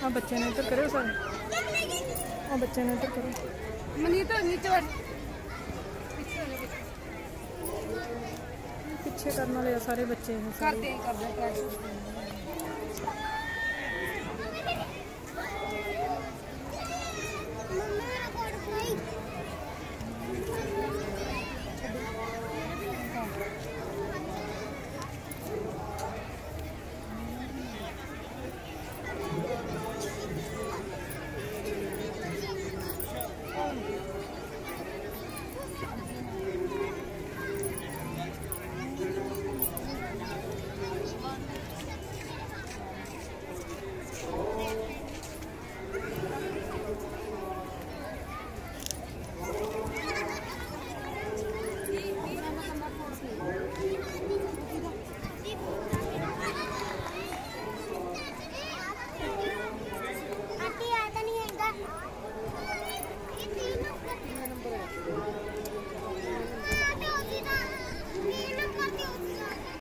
हाँ बच्चे ने तो इधर करो सारे। हाँ बच्चे ने तो इधर करो। मनीता नीचे बैठ। पीछे करना ले सारे बच्चे हैं करते हैं करते हैं